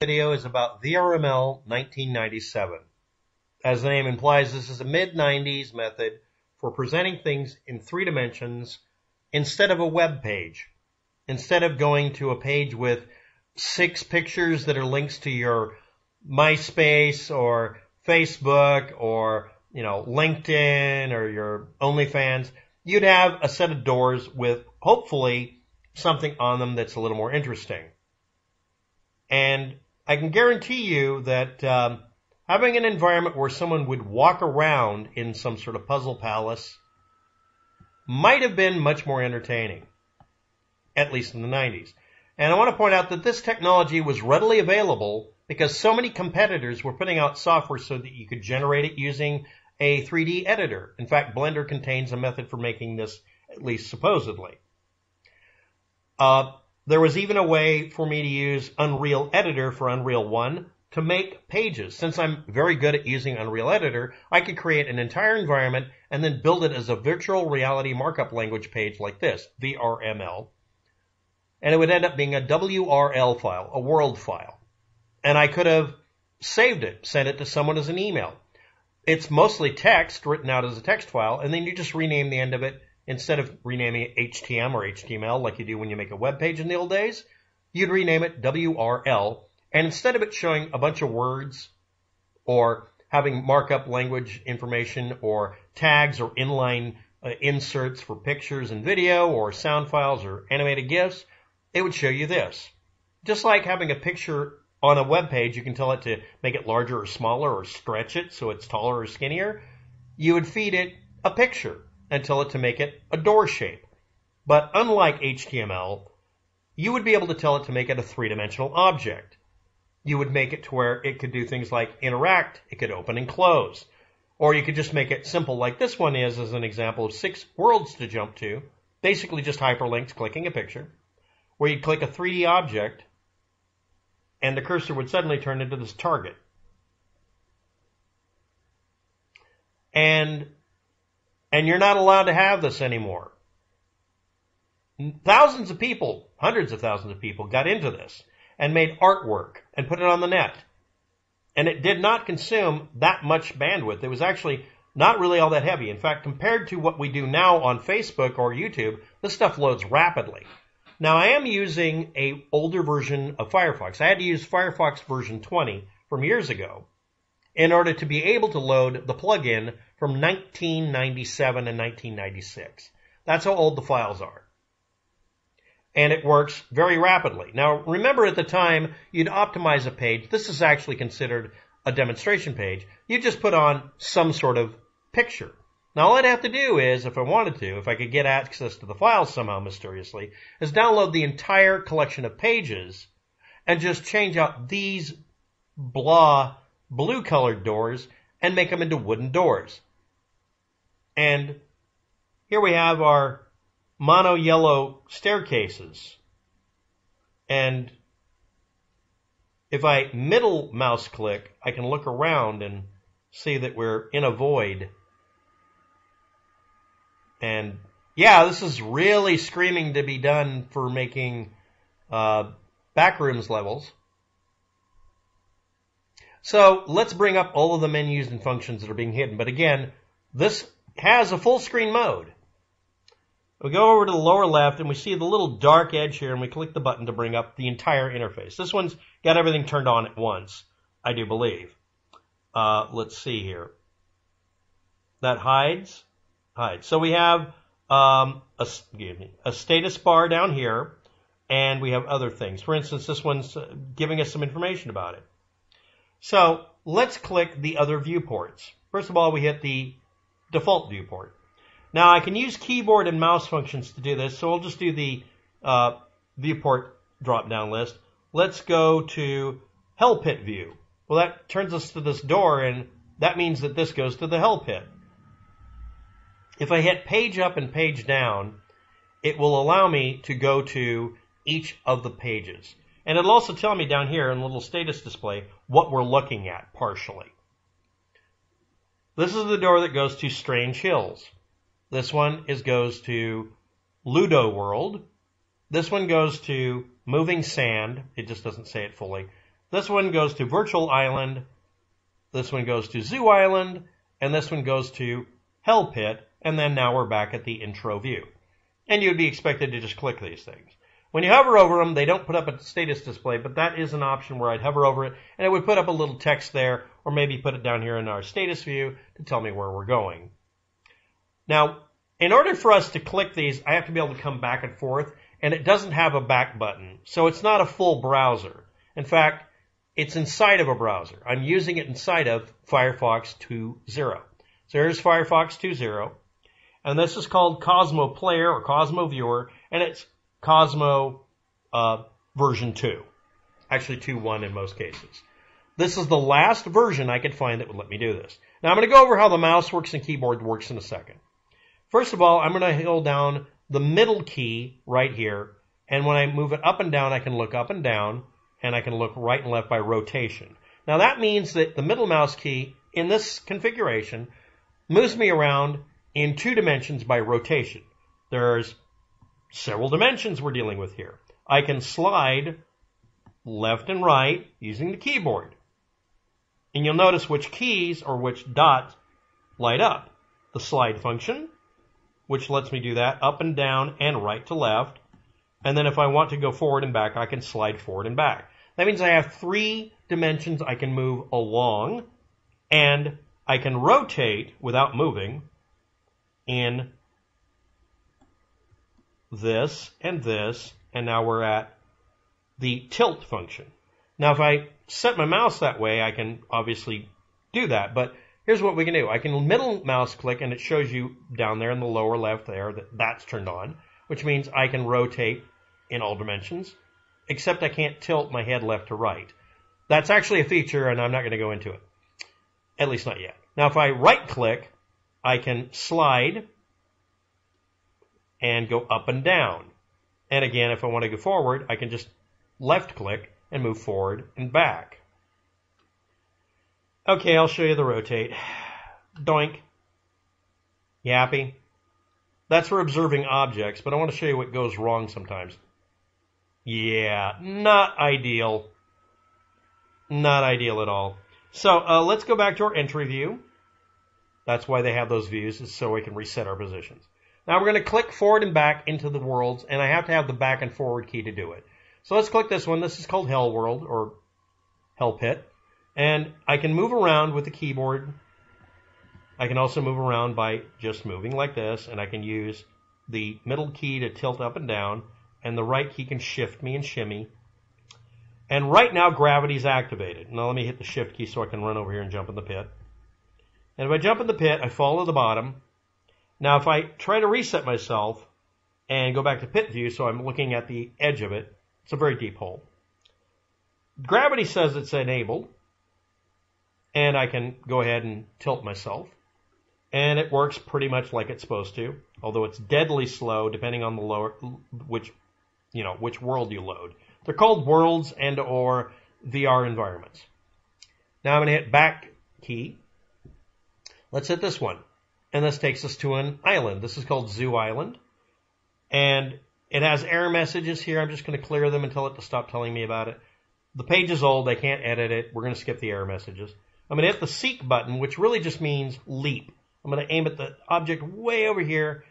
video is about VRML 1997. As the name implies, this is a mid-90s method for presenting things in three dimensions instead of a web page. Instead of going to a page with six pictures that are links to your MySpace or Facebook or, you know, LinkedIn or your OnlyFans, you'd have a set of doors with hopefully something on them that's a little more interesting. And I can guarantee you that um, having an environment where someone would walk around in some sort of puzzle palace might have been much more entertaining, at least in the 90s. And I want to point out that this technology was readily available because so many competitors were putting out software so that you could generate it using a 3D editor. In fact, Blender contains a method for making this, at least supposedly. Uh, there was even a way for me to use Unreal Editor for Unreal 1 to make pages. Since I'm very good at using Unreal Editor, I could create an entire environment and then build it as a virtual reality markup language page like this, VRML. And it would end up being a WRL file, a world file. And I could have saved it, sent it to someone as an email. It's mostly text written out as a text file, and then you just rename the end of it instead of renaming it HTM or HTML like you do when you make a web page in the old days, you'd rename it WRL. And instead of it showing a bunch of words or having markup language information or tags or inline uh, inserts for pictures and video or sound files or animated GIFs, it would show you this. Just like having a picture on a web page, you can tell it to make it larger or smaller or stretch it so it's taller or skinnier. You would feed it a picture and tell it to make it a door shape. But unlike HTML, you would be able to tell it to make it a three-dimensional object. You would make it to where it could do things like interact, it could open and close. Or you could just make it simple like this one is as an example of six worlds to jump to, basically just hyperlinks clicking a picture, where you'd click a 3D object and the cursor would suddenly turn into this target. And and you're not allowed to have this anymore. Thousands of people, hundreds of thousands of people got into this and made artwork and put it on the net. And it did not consume that much bandwidth. It was actually not really all that heavy. In fact, compared to what we do now on Facebook or YouTube, this stuff loads rapidly. Now I am using a older version of Firefox. I had to use Firefox version 20 from years ago in order to be able to load the plugin from 1997 and 1996. That's how old the files are. And it works very rapidly. Now, remember at the time you'd optimize a page. This is actually considered a demonstration page. You just put on some sort of picture. Now, all I'd have to do is, if I wanted to, if I could get access to the files somehow mysteriously, is download the entire collection of pages and just change out these blah blue colored doors and make them into wooden doors. And here we have our mono yellow staircases. And if I middle mouse click, I can look around and see that we're in a void. And yeah, this is really screaming to be done for making uh, backrooms levels. So let's bring up all of the menus and functions that are being hidden. But again, this has a full screen mode. We go over to the lower left and we see the little dark edge here and we click the button to bring up the entire interface. This one's got everything turned on at once, I do believe. Uh, let's see here. That hides, hides. So we have um, a, a status bar down here and we have other things. For instance, this one's uh, giving us some information about it. So let's click the other viewports. First of all, we hit the default viewport. Now I can use keyboard and mouse functions to do this, so I'll just do the uh, viewport drop-down list. Let's go to Hell Pit view. Well, that turns us to this door, and that means that this goes to the Hell Pit. If I hit page up and page down, it will allow me to go to each of the pages. And it'll also tell me down here in the little status display what we're looking at partially. This is the door that goes to Strange Hills. This one is goes to Ludo World. This one goes to Moving Sand. It just doesn't say it fully. This one goes to Virtual Island. This one goes to Zoo Island. And this one goes to Hell Pit. And then now we're back at the intro view. And you'd be expected to just click these things. When you hover over them, they don't put up a status display, but that is an option where I'd hover over it and it would put up a little text there or maybe put it down here in our status view to tell me where we're going. Now, in order for us to click these, I have to be able to come back and forth and it doesn't have a back button. So it's not a full browser. In fact, it's inside of a browser. I'm using it inside of Firefox 2.0. So here's Firefox 2.0 and this is called Cosmo Player or Cosmo Viewer and it's Cosmo uh, version 2. Actually 2.1 in most cases. This is the last version I could find that would let me do this. Now I'm going to go over how the mouse works and keyboard works in a second. First of all, I'm going to hold down the middle key right here. And when I move it up and down, I can look up and down and I can look right and left by rotation. Now that means that the middle mouse key in this configuration moves me around in two dimensions by rotation. There's several dimensions we're dealing with here. I can slide left and right using the keyboard. And you'll notice which keys or which dots light up. The slide function, which lets me do that up and down and right to left. And then if I want to go forward and back, I can slide forward and back. That means I have three dimensions I can move along and I can rotate without moving in this and this, and now we're at the tilt function. Now, if I set my mouse that way, I can obviously do that, but here's what we can do. I can middle mouse click and it shows you down there in the lower left there that that's turned on, which means I can rotate in all dimensions, except I can't tilt my head left to right. That's actually a feature and I'm not going to go into it. At least not yet. Now, if I right click, I can slide and go up and down. And again, if I want to go forward, I can just left click and move forward and back. Okay, I'll show you the rotate. Doink. You happy? That's for observing objects, but I want to show you what goes wrong sometimes. Yeah, not ideal. Not ideal at all. So uh, let's go back to our entry view. That's why they have those views, is so we can reset our positions. Now we're going to click forward and back into the worlds, and I have to have the back and forward key to do it. So let's click this one. This is called Hell World or Hell Pit. And I can move around with the keyboard. I can also move around by just moving like this, and I can use the middle key to tilt up and down, and the right key can shift me and shimmy. And right now gravity is activated. Now let me hit the shift key so I can run over here and jump in the pit. And if I jump in the pit, I fall to the bottom, now, if I try to reset myself and go back to pit view, so I'm looking at the edge of it, it's a very deep hole. Gravity says it's enabled, and I can go ahead and tilt myself. And it works pretty much like it's supposed to, although it's deadly slow depending on the lower, which, you know, which world you load. They're called worlds and or VR environments. Now I'm going to hit back key. Let's hit this one. And this takes us to an island. This is called Zoo Island. And it has error messages here. I'm just going to clear them and tell it to stop telling me about it. The page is old. I can't edit it. We're going to skip the error messages. I'm going to hit the seek button, which really just means leap. I'm going to aim at the object way over here,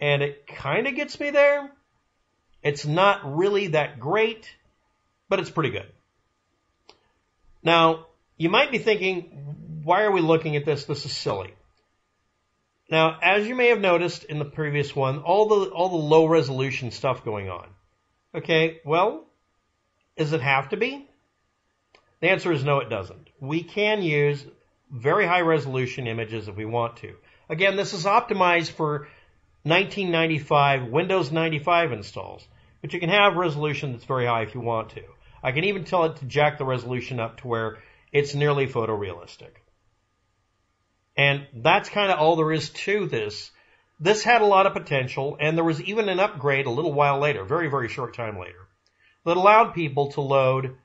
and it kind of gets me there. It's not really that great, but it's pretty good. Now, you might be thinking, why are we looking at this? This is silly. Now, as you may have noticed in the previous one, all the all the low resolution stuff going on. Okay, well, does it have to be? The answer is no, it doesn't. We can use very high resolution images if we want to. Again, this is optimized for 1995 Windows 95 installs, but you can have resolution that's very high if you want to. I can even tell it to jack the resolution up to where it's nearly photorealistic. And that's kind of all there is to this. This had a lot of potential, and there was even an upgrade a little while later, very, very short time later, that allowed people to load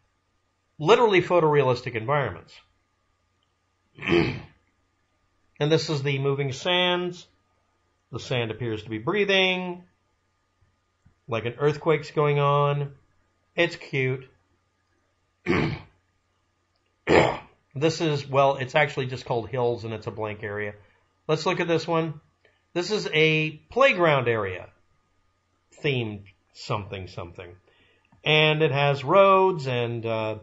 literally photorealistic environments. and this is the moving sands. The sand appears to be breathing, like an earthquake's going on. It's cute. This is, well, it's actually just called hills and it's a blank area. Let's look at this one. This is a playground area themed something something. And it has roads and uh,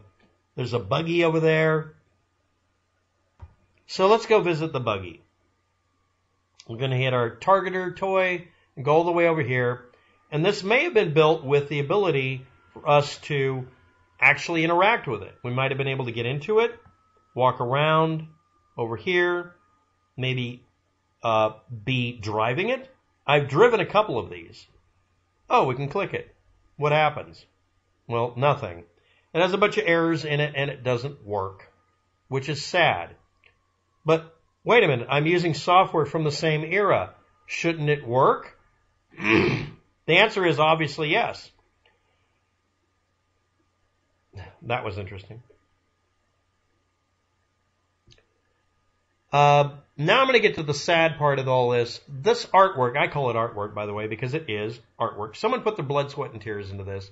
there's a buggy over there. So let's go visit the buggy. We're going to hit our targeter toy and go all the way over here. And this may have been built with the ability for us to actually interact with it. We might have been able to get into it, walk around over here, maybe uh, be driving it. I've driven a couple of these. Oh, we can click it. What happens? Well, nothing. It has a bunch of errors in it and it doesn't work, which is sad. But wait a minute, I'm using software from the same era. Shouldn't it work? the answer is obviously yes. That was interesting. Uh, now I'm going to get to the sad part of all this. This artwork, I call it artwork, by the way, because it is artwork. Someone put their blood, sweat, and tears into this.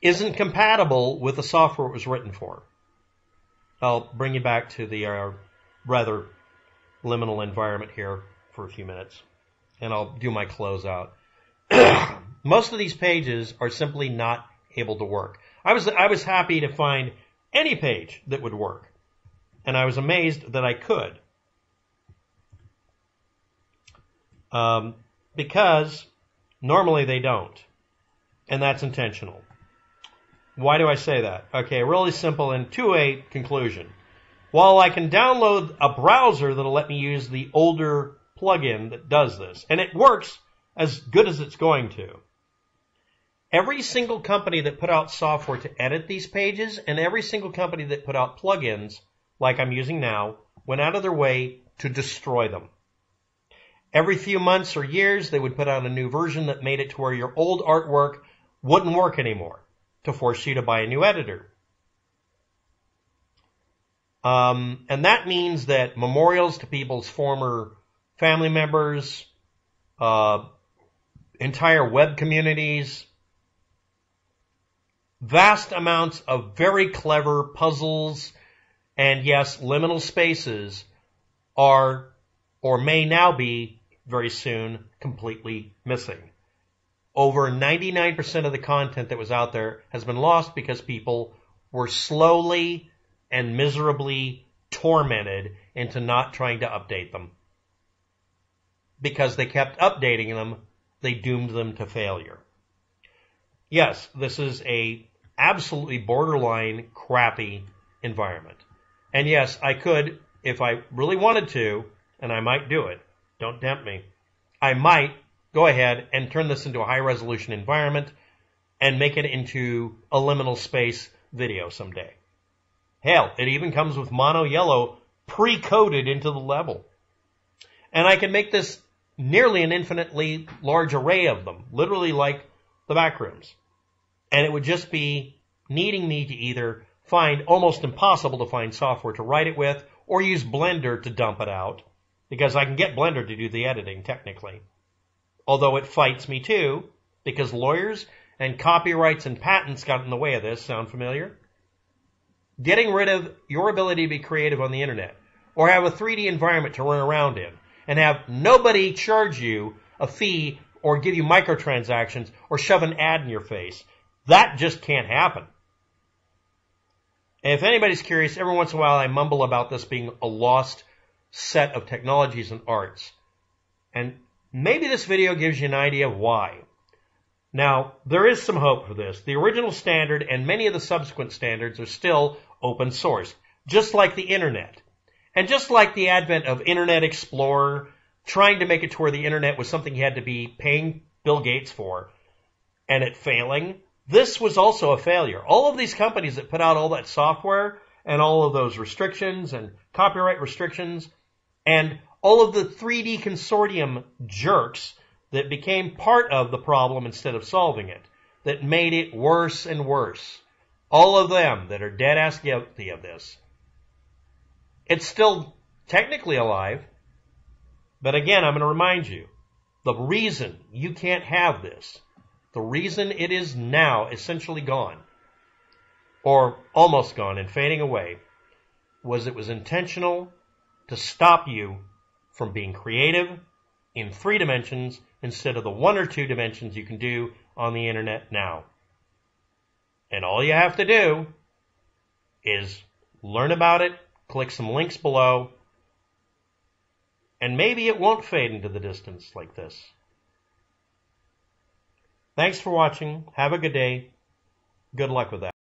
Isn't compatible with the software it was written for. I'll bring you back to the uh, rather liminal environment here for a few minutes, and I'll do my closeout. Most of these pages are simply not able to work. I was I was happy to find any page that would work, and I was amazed that I could, um, because normally they don't, and that's intentional. Why do I say that? Okay, really simple and to a conclusion. While I can download a browser that'll let me use the older plugin that does this, and it works as good as it's going to. Every single company that put out software to edit these pages and every single company that put out plugins, like I'm using now, went out of their way to destroy them. Every few months or years, they would put out a new version that made it to where your old artwork wouldn't work anymore to force you to buy a new editor. Um, and that means that memorials to people's former family members, uh, entire web communities, vast amounts of very clever puzzles and yes, liminal spaces are or may now be very soon completely missing. Over 99% of the content that was out there has been lost because people were slowly and miserably tormented into not trying to update them. Because they kept updating them, they doomed them to failure. Yes, this is a absolutely borderline crappy environment. And yes, I could, if I really wanted to, and I might do it, don't tempt me, I might go ahead and turn this into a high resolution environment and make it into a liminal space video someday. Hell, it even comes with mono yellow pre-coded into the level. And I can make this nearly an infinitely large array of them, literally like the back rooms. And it would just be needing me to either find almost impossible to find software to write it with or use Blender to dump it out because I can get Blender to do the editing technically. Although it fights me too because lawyers and copyrights and patents got in the way of this. Sound familiar? Getting rid of your ability to be creative on the internet or have a 3D environment to run around in and have nobody charge you a fee or give you microtransactions or shove an ad in your face. That just can't happen. And if anybody's curious, every once in a while I mumble about this being a lost set of technologies and arts. And maybe this video gives you an idea of why. Now, there is some hope for this. The original standard and many of the subsequent standards are still open source, just like the internet. And just like the advent of Internet Explorer, trying to make it to where the internet was something you had to be paying Bill Gates for, and it failing, this was also a failure. All of these companies that put out all that software and all of those restrictions and copyright restrictions and all of the 3D consortium jerks that became part of the problem instead of solving it, that made it worse and worse. All of them that are dead ass guilty of this it's still technically alive. But again, I'm going to remind you, the reason you can't have this, the reason it is now essentially gone, or almost gone and fading away, was it was intentional to stop you from being creative in three dimensions instead of the one or two dimensions you can do on the internet now. And all you have to do is learn about it, click some links below, and maybe it won't fade into the distance like this. Thanks for watching. Have a good day. Good luck with that.